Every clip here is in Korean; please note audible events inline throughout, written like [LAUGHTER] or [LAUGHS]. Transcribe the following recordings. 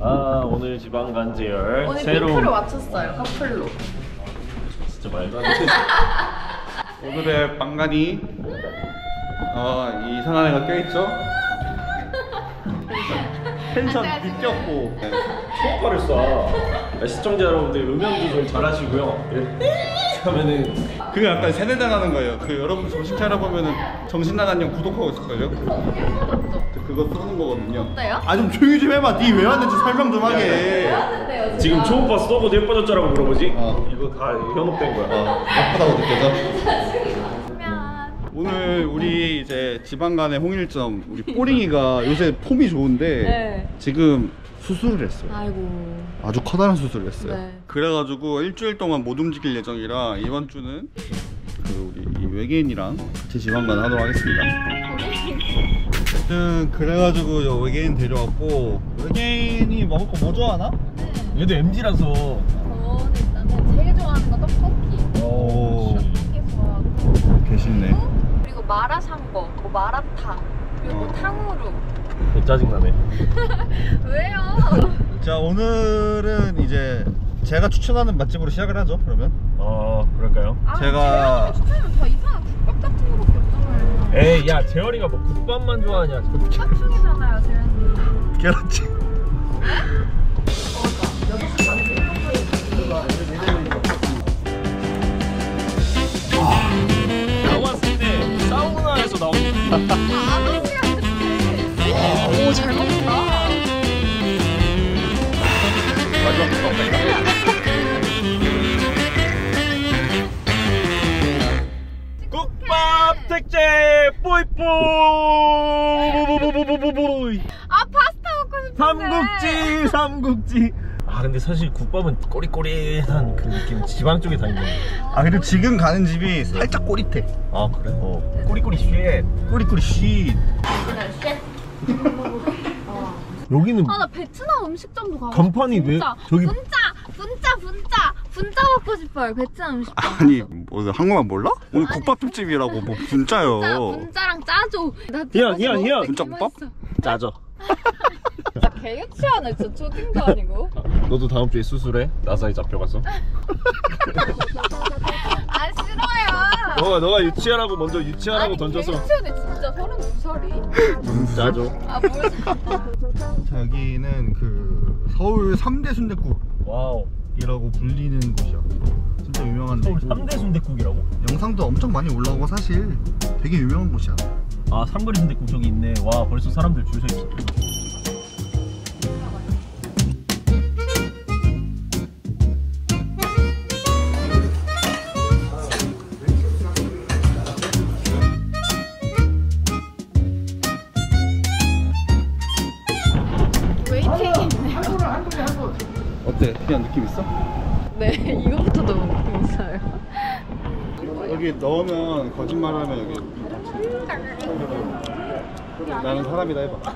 아 오늘 지방 간지열 오늘 새로운 핑크로 맞췄어요 커플로 진짜 말도 안 돼. [LAUGHS] 오늘의 빵간이 어, 이 이상한 애가 껴있죠? 텐션 비꼈고 초파를 쏴. 아, 시청자 여러분들 음향도 좀 잘하시고요. 예. 하면은 그게 약간 세뇌 당하는 거예요 그 여러분 정신 차려보면은 정신 나간 형 구독하고 있을걸요? 그거 쏘는 거거든요 어때요? 아 좀 조용히 좀 해봐 니 왜 왔는지 설명 좀 하게 하는데요 지금 초음파 쏘고도 예뻐졌잖아고 물어보지? 어. 이거 다 현혹된 거야. 어, 예쁘다고 느껴져? 오늘 우리 이제 지방간의 홍일점 우리 뽀링이가 요새 폼이 좋은데 네. 지금 수술을 했어요. 아이고. 아주 커다란 수술을 했어요. 네. 그래가지고 일주일 동안 못 움직일 예정이라 이번 주는 그 우리 이 외계인이랑 같이 지방간 하도록 하겠습니다. 어쨌든 그래가지고 요 외계인 데려왔고 외계인이 먹을 거 뭐 좋아하나? 얘도 MG라서. 저는 일단은 제일 좋아하는 거 떡볶이. 오. 떡볶이 좋아하고. 계시네. 그리고 마라샹궈, 뭐 마라탕 그리고 뭐 탕후루 짜증나네. [LAUGHS] 왜요? 자 오늘은 이제 제가 추천하는 맛집으로 시작을 하죠 그러면 어 그럴까요? 아, 제가- 추천하면 다 이상한 국밥 같은 거밖에 없잖아요 에이 야 재열이가 뭐 국밥만 좋아하냐? 짝퉁이잖아요 재현님 [LAUGHS] 그렇지 국밥은 꼬리꼬리한 그 느낌 지방 쪽에 다 있는. 아 그리고 지금 가는 집이 살짝 꼬릿해. 아 그래? 어. 꼬리꼬리 쉣. 꼬리꼬리 쉿 여기는 아 나 베트남 음식점도 가고 간판이 싶어. 왜 진짜. 저기 분짜 분짜 분짜 분짜 먹고 싶어요 베트남 음식점. 아니 뭐 한국말 몰라? 오늘 국밥집이라고 뭐 [LAUGHS] 분짜요. 분짜 분짜랑 짜줘. 나 희연, 희연, 희연. 분짜 국밥? 짜져 진짜 [LAUGHS] 개유치하네 진짜 초딩도 아니고. 너도 다음 주에 수술해? 나사에 잡혀가서? 아 싫어요. 너가 너가 유치하라고 먼저 유치하라고 아니 던져서. 개유치하네 진짜 32살이. 짜줘 아뭘 자 여기는 그 서울 3대 순댓국이라고 와우 불리는 곳이야. 진짜 유명한 서울 데고. 3대 순대국이라고? 영상도 엄청 많이 올라오고 사실 되게 유명한 곳이야. 아 삼거리 순대국 저기 있네. 와 벌써 사람들 줄 서 있어 어때? 그냥 느낌 있어? 네 [LAUGHS] 이거부터 너무 느낌 있어요. 여기 넣으면 거짓말하면 여기 나는 사람이다 해봐.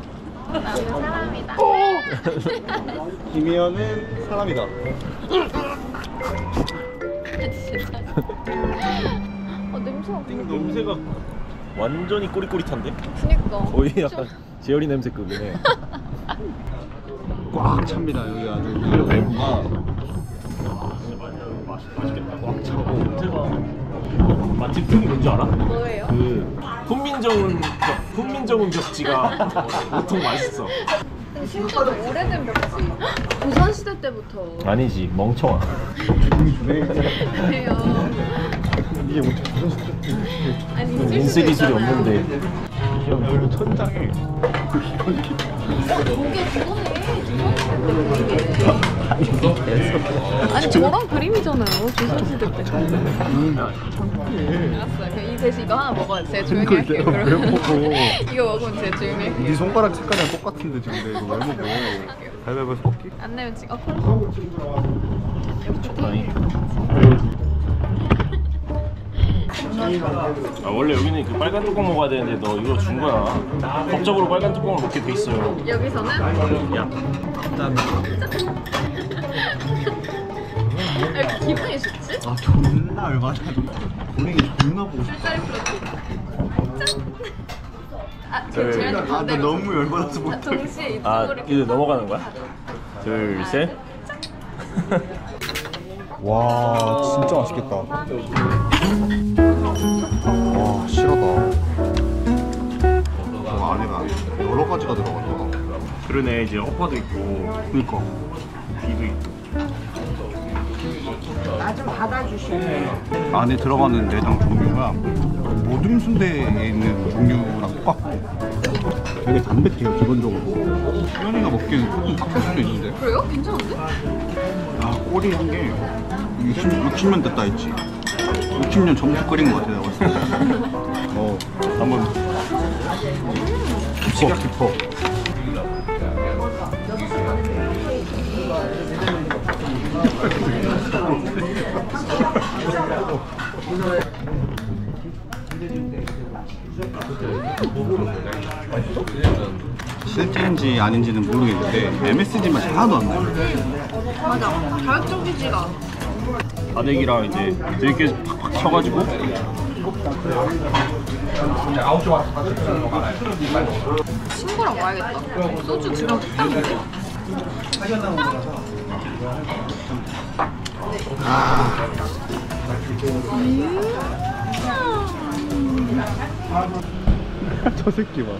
나는 사람이다. [LAUGHS] 김희연은 사람이다. 아 냄새가 냄새가 완전히 꼬릿꼬릿한데? 그니까. 거의 약간 재열이 냄새급이네 [LAUGHS] 꽉 찹니다 여기 아주. 이 내부가 꽉 차고. 맛집 특이 뭔지 알아? 뭐예요? 그 훈민정음 벽, 훈민정음 벽지가 [LAUGHS] 보통 맛있어. 좀 오래된 벽지. 조선시대 때부터. 아니지 멍청아. 그래요. 이게 어떻게 아니 인스 있을 수도 기술이. 없는데. 여기 천장에. 이런 게 저게 그거 아니 저런 그림이잖아요. 조선시대 때. 알았어요. 그럼 이 대신 이거 하나 먹어요. 제가 조용히 할게요 왜 먹어? [LAUGHS] 이거 먹으면 제가 조용히 할게요 네 손가락 색깔이랑 똑같은데 지금 내가 이거 왜 먹어? 가위바위보에서 먹기? 안 내면 지금 어 콜라 아니 아 원래 여기는 그 빨간 뚜껑 먹어야 되는데 너 이거 준 거야. 법적으로 빨간 뚜껑을 먹게 돼 있어요. 여기서는? 야. 왜 이렇게 기분이 좋지? 아 존나 얼마나 고랭이 존나 보고 싶어 술자리 플러팅 아, 제 네. 조연이 아, 나 반대로 너무 열받아서 아, 못해 동시에 아 이쪽으로 이제 넘어가는 거야? 둘, 셋. [LAUGHS] 와 진짜 맛있겠다. 와 실하다 저 안에가 여러 가지가 들어가잖아 그러네 이제 헛바도 있고. 그니까. 귀도 있고. 안에 들어가는 내장 종류가 모둠 순대에 있는 종류랑 똑같고. 되게 담백해요 기본적으로. 수연이가 먹기에는 조금 빡셀 수도 있는데. 그래요? 괜찮은데? 아 꼬리 한게 60, 60년 됐다 했지. 60년 전부 끓인 것 같아 내가 봤을 때. 어, [LAUGHS] 한번 깊어 깊어 실제인지 아닌지는 모르겠는데 MSG 맛이 하나도 안 나요 맞아. 자극적이지가. 바닥이랑 이제 되게 팍팍 쳐가지고 친구랑 와야겠다. 소주 지금 탔는데? [LAUGHS] 저 새끼 봐.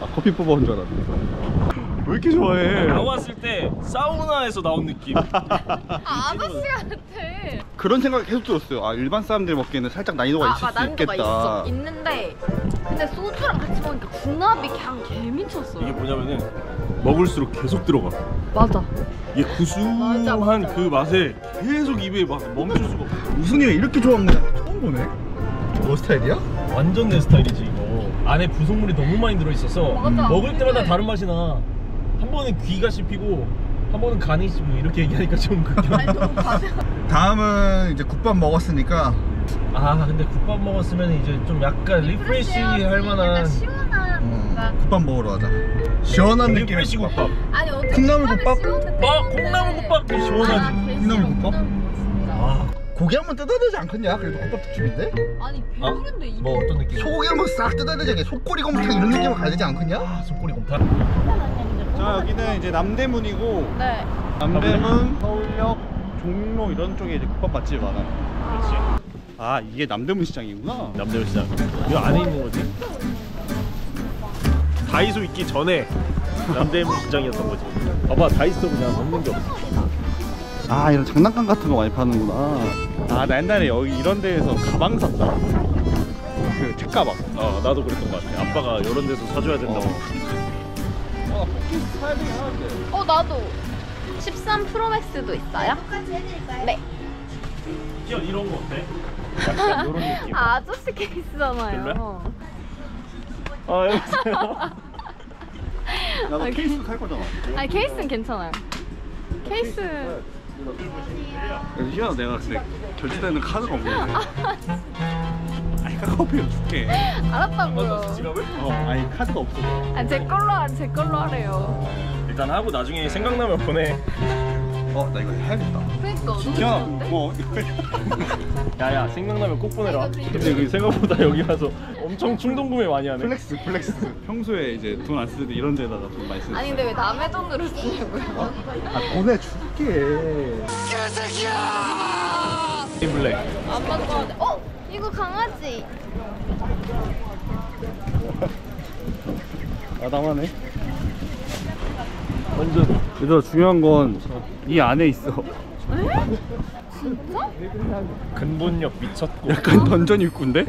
아 커피 뽑아온 줄 알았네. 왜 이렇게 좋아해? 나왔을 때 사우나에서 나온 느낌. 아, 아저씨 같아. 그런 생각이 계속 들었어요. 아 일반 사람들이 먹기에는 살짝 난이도가 있을 아, 수 난이도가 있겠다. 있어. 있는데 근데 소주랑 같이 먹으니까 궁합이 그냥 개 미쳤어요. 이게 뭐냐면은 먹을수록 계속 들어가. 맞아. 이게 구수한 맞아, 맞아. 그 맛에 계속 입에 막 멈출 수가 없어. 우순이가 이렇게 좋아하는 거 처음 보네. 너 스타일이야? 완전 내 스타일이지 이거. 안에 부속물이 너무 많이 들어있어서 맞아. 먹을 때마다 근데- 다른 맛이 나. 한 번은 귀가 씹히고 한 번은 간이 씹히고 이렇게 얘기하니까 좀 가벼워. [LAUGHS] 다음은 이제 국밥 먹었으니까 아 근데 국밥 먹었으면 이제 좀 약간 refresh 할 만한 시원한 음, 뭔가 국밥 먹으러 가자. 시원한 느낌의 refresh 국밥. 아니 어떻게 콩나물 국밥? 아 콩나물 국밥 그 시원하지. 콩나물 국밥? 아, 고기 한 번 뜯어야 되지 않겠냐? 그래도 국밥 특집인데? 아니 아, 배부른데 이미 뭐 어떤 느낌? 소고기 한 번 싹 뜯어야 되지 않겠냐? 속꼬리 곰탕 이런 느낌으로 가야 되지 않겠냐? 아, 속꼬리 곰탕. 자 여기는 이제 남대문이고 네 남대문, 서울역, 종로 이런 쪽에 이제 국밥 맛집이 많아요. 그렇지. 아 이게 남대문 시장이구나. 남대문 시장. 이 안에 있는 거지. 다이소 있기 전에 남대문 시장이었던 거지. 봐봐 다이소 그냥 없는 게 없어. 아 이런 장난감 같은 거 많이 파는구나. 아 나 옛날에 여기 이런 데에서 가방 샀다. 그 책가방. 어 나도 그랬던 것 같아. 아빠가 이런 데서 사줘야 된다고. 아 포켓 사야 되긴 하는데. 어 나도 13 프로맥스도 있어요? 네야 이런 거 어때? 약간 이런 느낌. 아, 아저씨 케이스잖아요 아 여보세요. [LAUGHS] 나도 케이스 살 거잖아. 아니 케이스는 괜찮아요 케이스 그래서 희연아 내가 근데 결제되는 카드가 없는데. [LAUGHS] 아니 카카오페이 줄게. 알았다고요 지갑을? 어 아니 카드가 없어. 아니 제 걸로 안- 제 걸로 하래요 일단 하고 나중에 생각나면 보내. 어, 나 이거 해야겠다. 그니까 너무 좋은데? 뭐 야야 생각나면 꼭 보내라. 근데 여기 생각보다 여기 와서 엄청 충동 구매 많이 하네. flex flex. 평소에 이제 돈안쓸때 이런 데다가 돈 많이 쓰는. 아니 근데 왜 남의 돈으로 쓰냐고요 아, 보내줄게. 블랙. 안 맞았는데 어? 이거 강아지 아담하네. 완전 얘들아 중요한 건 이 안에 있어. 진짜? 근본력 미쳤고 약간 던전 입구인데?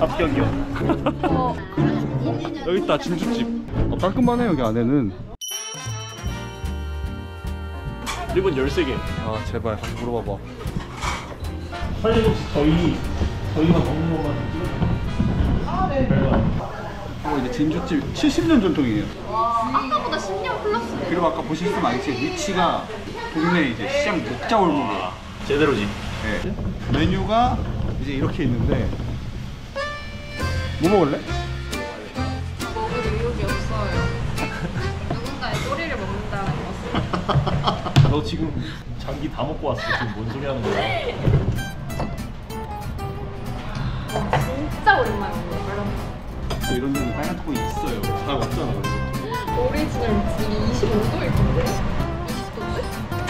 합격이요. 어 여기 있다 진주집. 어, 깔끔하네 여기 안에는. 리본 13개. 아 제발 물어봐봐. 사실 혹시 저희 저희가 먹는 것만 찍어요? 어 이제 진주집 70년 전통이에요. 아까보다 10년 플러스네 그리고 아까 보셨으면 알겠지만 위치가 동네 이제 시장 목자 골목이에요. 제대로지. 네. 메뉴가 이제 이렇게 있는데 뭐 먹을래? 먹을 의욕이 없어요 [LAUGHS] 누군가의 꼬리를 먹는다는 것은 [LAUGHS] 너 지금 장기 다 먹고 왔어. 지금 뭔 소리 하는 거야? [LAUGHS] 진짜 거야 또 이런 데는 빨간 뚜껑이 있어요. 잘 없잖아. 오리지널 이 25도일 텐데. 20도인데?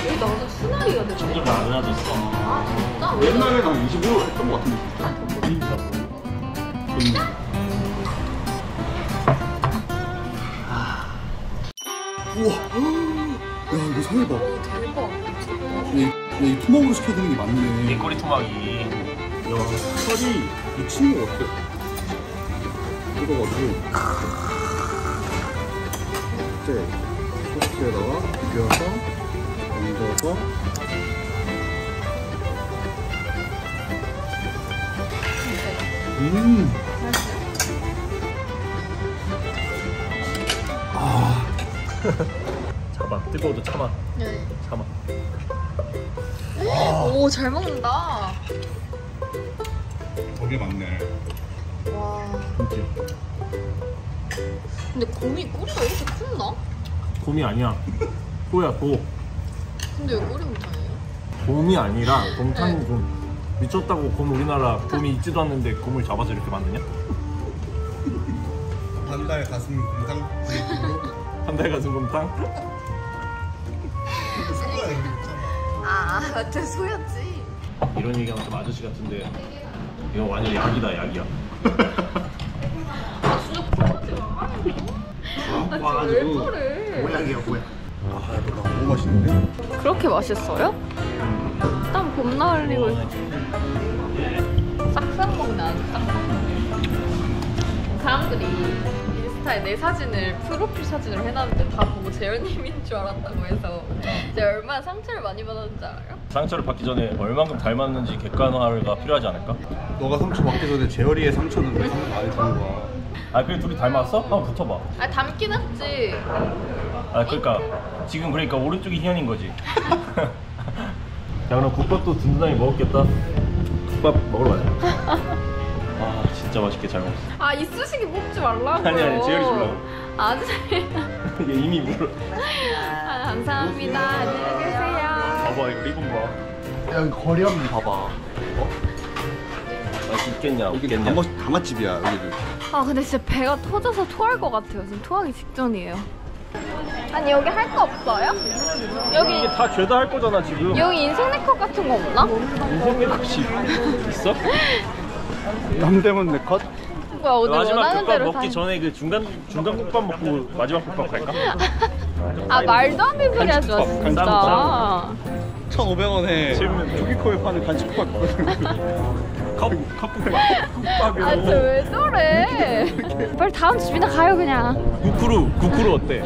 여기 나는 수나리가 되네. 점점 낮아졌어. 아 진짜? 옛날에 한 25로 했던 것 같은데. 보인다고. 우와. 야 이거 살봐. 오 대박. 이, 이 투먹으로 시켜야 되는 게 맞네. 이 꼬리 토막이. 야 살이 미치는 것 같아. 뜯어가지고. 이제 소스에다가 비벼서 얹어서. 음. [LAUGHS] 잡아. 뜨거워도 참아. 네. 참아. 오 잘 먹는다. 저게 맞네. 근데 곰이 꼬리가 이렇게 컸나? 곰이 아니야. 꼬야 고. 근데 왜 꼬리 못하네요? 곰이 아니라 곰탕 곰. 미쳤다고 곰 우리나라 곰이 있지도 않는데 곰을 잡아서 이렇게 만드냐? 반달 가슴 공장 한달 가슴 곰탕? 아 맞죠 소였지. 이런 얘기하면 좀 아저씨 같은데 이거 완전 약이다 약이야. [LAUGHS] 진짜 왜 그래? 모양이야 모양. 아 이거 너무 맛있는데? 그렇게 맛있어요? 땀 겁나 흘리고. 싹싹 먹네 아주 싹싹 먹네. 사람들이 인스타에 내 사진을 프로필 사진으로 해놨는데 다 보고 재현님인 줄 알았다고 해서 제가 얼마나 상처를 많이 받았는지 알아요? 상처를 받기 전에 얼만큼 닮았는지 객관화가 필요하지 않을까? 너가 상처 받기 전에 재열이의 상처는 왜 상처 많이 주는 거야? 아 그래 둘이 닮았어? 한번 붙어봐. 아 닮긴 했지. 아 그러니까 지금 그러니까 오른쪽이 희연인 거지. [LAUGHS] 자 그럼 국밥도 든든하게 먹었겠다. 국밥 먹으러 가자. [LAUGHS] 아 진짜 맛있게 잘 먹었어. 아 이쑤시개 뽑지 말라고요. 아니, 아니, 재현이 주려고. 아주 이게 이미 물어. 아, 감사합니다. 안녕히 계세요. 봐봐 이거 리본 봐. 야 여기 거리 한번 봐봐. 맛이 있겠냐 여기 없겠냐. 다맛 다맛집이야 여기도. 아 근데 진짜 배가 터져서 토할 것 같아요. 지금 토하기 직전이에요. 아니 여기 할 거 없어요? 여기 이게 다 죄다 할 거잖아 지금. 여기 인생 네컷 같은 거 없나? 인생 내 것이 있어? 남대문 내 컷? 뭐야 오늘 마지막 원하는 국밥 대로 먹기 다. 전에 그 중간 중간 국밥 먹고 마지막 국밥 갈까? 아 말도 안 되는 소리 하지 마 진짜. 간식국밥. 1,500원에 재밌는데. 조기코에 파는 간식국밥 [LAUGHS] 컵 컵국밥 국밥이요. 아 진짜 왜 저래? 빨리 다음 집이나 가요 그냥. 구쿠루 구쿠루 어때?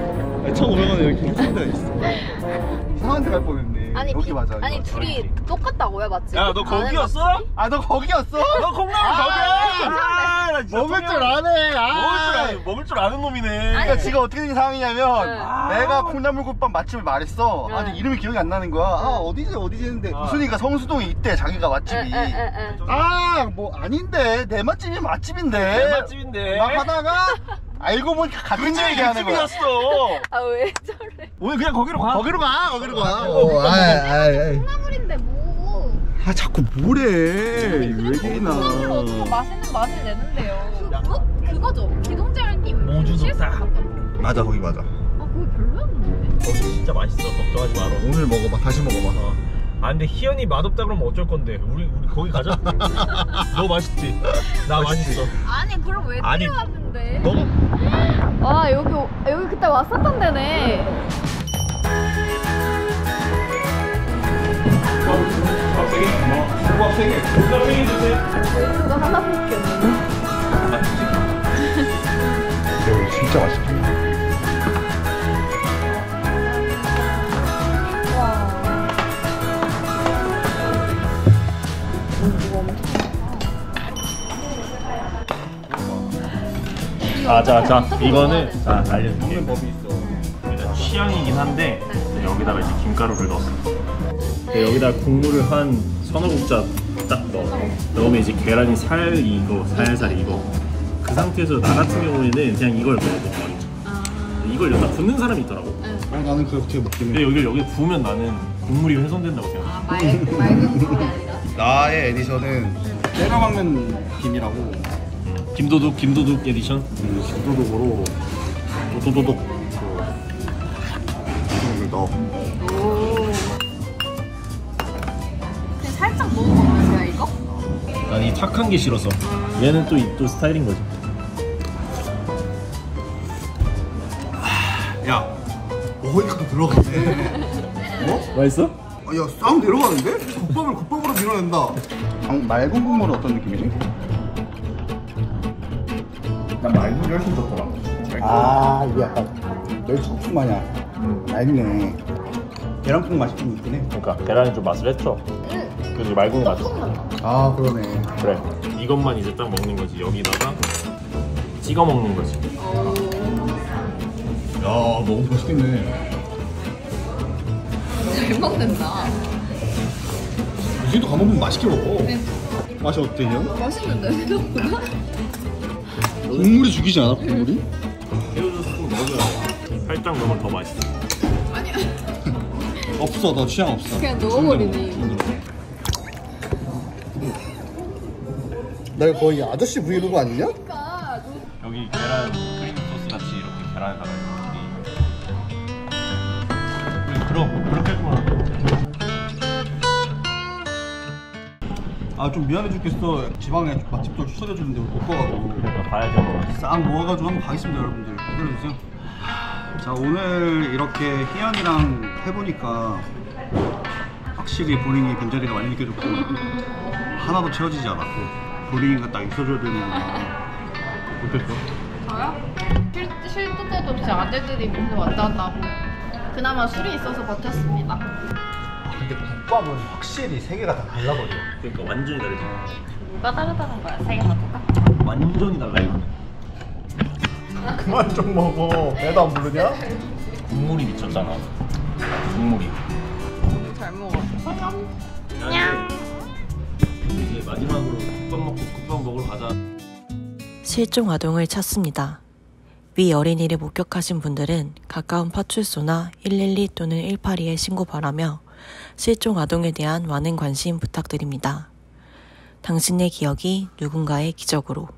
1,500원에 이렇게 [LAUGHS] 괜찮은 데가 있어 이상한 데갈 뻔했네. 아니 여기 비- 맞아. 아니. 둘이 똑같다고요 맞지? 야 너 거기였어? 아 너 거기였어? [LAUGHS] 너 콩나물 아, 거기야? 아, 나 진짜 먹을 줄 아네. 아. 먹을 줄 아는 먹을 줄 아는 놈이네. 그러니까 지금 어떻게 된 상황이냐면 네. 내가 콩나물국밥 맛집을 말했어. 네. 아니 이름이 기억이 안 나는 거야. 아 어디지 어디지 했는데 아. 우순이가 성수동에 있대 자기가 맛집이. 아 뭐 아닌데 내 맛집이 맛집인데. 내 맛집인데. 막 하다가 알고 보니까 같은 집 얘기하는 거야. 집이었어. 아왜 저래? 오늘 그냥 거기로 가. 거기로 가 거기로 가. 어, 아, 아, 콩나물인데 뭐? 아 자꾸 뭐래 외계인아. 어떻게 맛있는 맛을 내는데요? 그, 그거죠. 실수 좋다. 같던데. 맞아 거기 맞아. 아 그거 별로였는데. 거기 진짜 맛있어. 걱정하지 마라. 오늘 먹어봐 다시 먹어봐. 어. 아 근데 희연이 맛없다 그러면 어쩔 건데 우리 우리 거기 가자. [LAUGHS] 너 맛있지? 나 맛있어. 아니 그럼 왜 아니, 데려왔는데? 너아 여기 오- 여기 그때 왔었던 데네. 국밥 세 개. 국밥 세 개. 국밥 세개 주세요. 멘트가 하나밖에 없네. 여기 진짜 맛있겠다. 자자 자 이거는 자 알려줄게. 법이 있어. 취향이긴 한데 여기다가 이제 김가루를 넣었어. 네, 여기다 국물을 한 서너 국자 딱 넣어. 넣으면 이제 계란이 살 익어, 살살 익어. 그 상태에서 나 같은 경우에는 그냥 이걸 먹어 먼저. 이걸 여기다 붓는 사람이 있더라고. 어 나는 그렇게 먹긴 근데 해. 여기를 여기 부으면 나는 국물이 훼손된다고 생각해. 아 맑은 아니라. 나의 edition은 때려 박는 김이라고 김도둑 김도둑 에디션. 음, 김도둑으로 도도도독 그 넣어. 오. 난 이 탁한 게 싫어서 얘는 또 이 또 스타일인 거지 야, 어이가 들어가네. [LAUGHS] 뭐? 맛있어? 아, 야, 싹 내려가는데? 국밥을 국밥으로 밀어낸다. 맑은 국물은 어떤 느낌이지? 난 맑은 게 훨씬 좋더라 아, 이게 약간 멸치국수 마냥 맑네. 계란국 맛이 좀 있긴 해. 그러니까 계란이 좀 맛을 했죠 그래서 맑은 게 맛있어 아, 그러네. 그래 이것만 이제 딱 먹는 거지 여기다가 찍어 먹는 거지 야, 너무 맛있겠네. 잘 먹는다. 이제도 가먹으면 맛있게 먹어. 맛이 어때, 형? 맛있는데 생각보다? 국물이 죽이지 않아, 국물이? 새우젓 좀 넣어줘야 살짝 넣으면 더 맛있어 없어, 너 취향 없어. 그냥 넣어버리니. 나 거의 아저씨 브이로그 아니냐? 그러니까 여기 계란 크림 소스 같이 이렇게 계란에다가 이렇게 그럼 그렇게 해주면 아, 좀 미안해 죽겠어. 지방에 맛집도 추천해 주는데 못 가가지고. 그러니까 봐야죠 뭐. 싹 모아가지고 한번 가겠습니다 여러분들 기다려주세요 자 오늘 이렇게 희연이랑 해보니까 확실히 본인이 빈자리가 많이 느껴졌고 하나도 채워지지 않았고 본인이가 딱 있어줘야 되는구나 어땠어? 저요? 쉴, 쉴 때도 없이 아들들이 계속 왔다 갔다 하고 그나마 술이 있어서 버텼습니다. 아, 근데 국밥은 확실히 세 개가 다 달라버려 그러니까 완전히 다르지 뭐가 다르다는 거야? 세 개나 똑같아? 완전히 달라 이거 그만 좀 먹어 배도 안 부르냐? 국물이 미쳤잖아 국물이 잘 먹어. 야 마지막으로 국밥 먹고 국밥 먹으러 가자 실종 아동을 찾습니다. 위 어린이를 목격하신 분들은 가까운 파출소나 112 또는 182에 신고 바라며 실종 아동에 대한 많은 관심 부탁드립니다. 당신의 기억이 누군가의 기적으로.